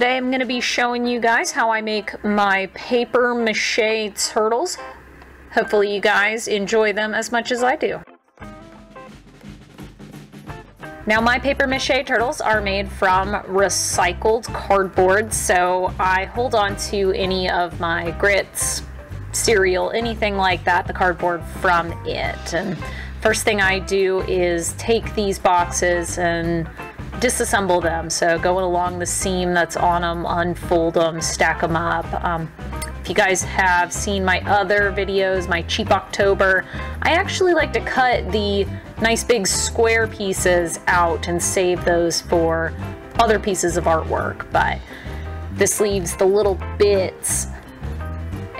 Today I'm going to be showing you guys how I make my paper mache turtles. Hopefully you guys enjoy them as much as I do. Now my paper mache turtles are made from recycled cardboard, so I hold on to any of my grits, cereal, anything like that, the cardboard from it. And first thing I do is take these boxes and disassemble them. So going along the seam that's on them, unfold them, stack them up. Um, if you guys have seen my other videos, my Cheap October, I actually like to cut the nice big square pieces out and save those for other pieces of artwork, but this leaves the little bits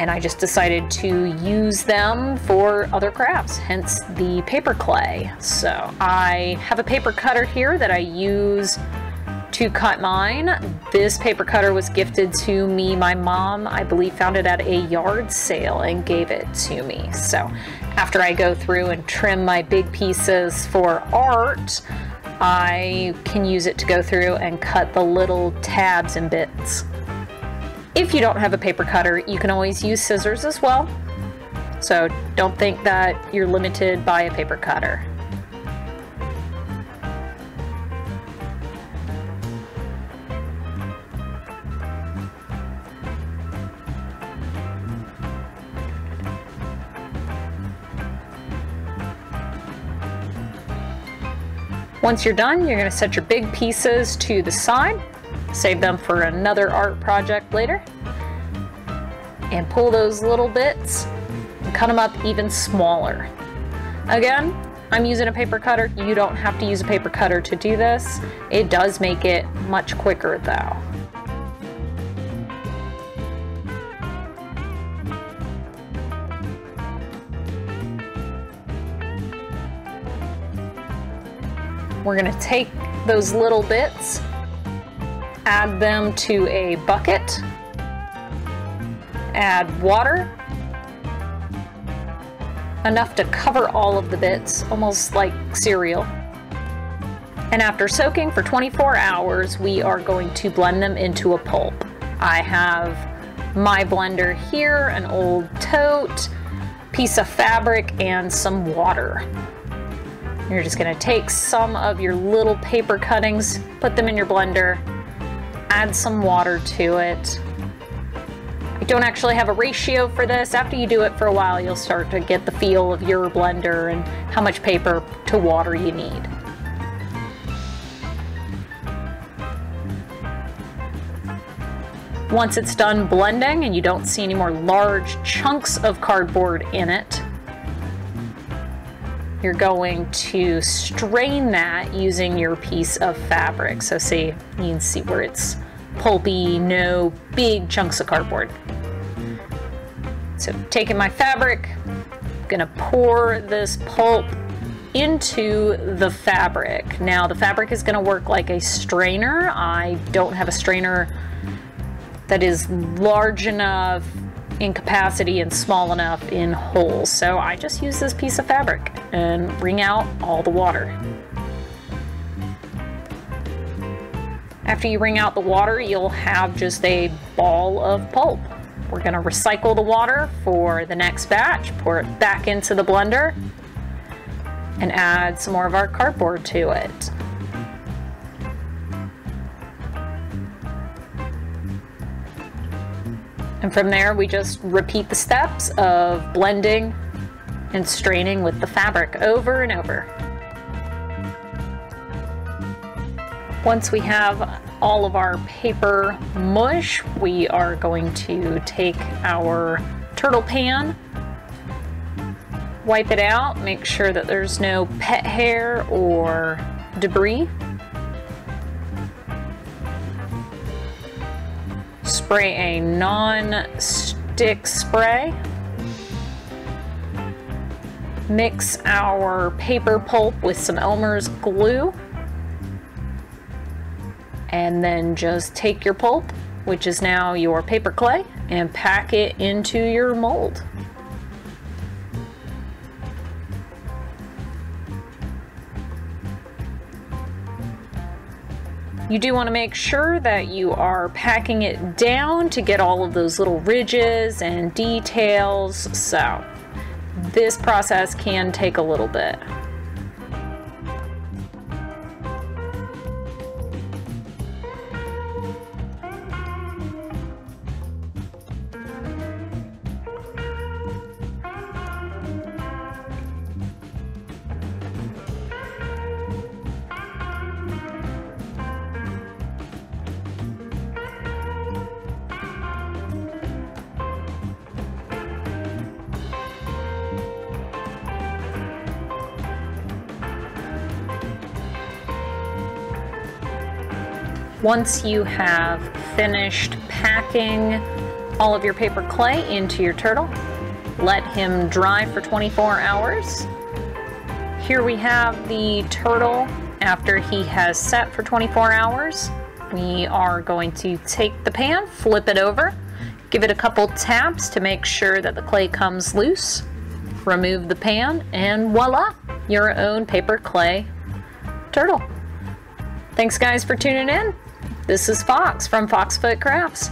and I just decided to use them for other crafts, hence the paper clay. So I have a paper cutter here that I use to cut mine. This paper cutter was gifted to me. My mom, I believe, found it at a yard sale and gave it to me. So after I go through and trim my big pieces for art, I can use it to go through and cut the little tabs and bits. If you don't have a paper cutter, you can always use scissors as well. So don't think that you're limited by a paper cutter. Once you're done, you're going to set your big pieces to the side, save them for another art project later, and pull those little bits and cut them up even smaller. Again, I'm using a paper cutter. You don't have to use a paper cutter to do this. It does make it much quicker though. We're gonna take those little bits, add them to a bucket, add water, enough to cover all of the bits, almost like cereal. And after soaking for 24 hours, we are going to blend them into a pulp. I have my blender here, an old tote, piece of fabric, and some water. You're just gonna take some of your little paper cuttings, put them in your blender, add some water to it. I don't actually have a ratio for this. After you do it for a while, you'll start to get the feel of your blender and how much paper to water you need. Once it's done blending and you don't see any more large chunks of cardboard in it, you're going to strain that using your piece of fabric. So see, you can see where it's pulpy, no big chunks of cardboard. So taking my fabric, I'm gonna pour this pulp into the fabric. Now the fabric is gonna work like a strainer. I don't have a strainer that is large enough in capacity and small enough in holes. So I just use this piece of fabric and wring out all the water. After you wring out the water, you'll have just a ball of pulp. We're gonna recycle the water for the next batch, pour it back into the blender, and add some more of our cardboard to it. And from there, we just repeat the steps of blending and straining with the fabric over and over. Once we have all of our paper mush, we are going to take our turtle pan, wipe it out, make sure that there's no pet hair or debris. Spray a non-stick spray. Mix our paper pulp with some Elmer's glue. And then just take your pulp, which is now your paper clay, and pack it into your mold. You do want to make sure that you are packing it down to get all of those little ridges and details. So this process can take a little bit. Once you have finished packing all of your paper clay into your turtle, let him dry for 24 hours. Here we have the turtle after he has set for 24 hours. We are going to take the pan, flip it over, give it a couple taps to make sure that the clay comes loose, remove the pan, and voila, your own paper clay turtle. Thanks guys for tuning in. This is Fox from Foxfoot Crafts.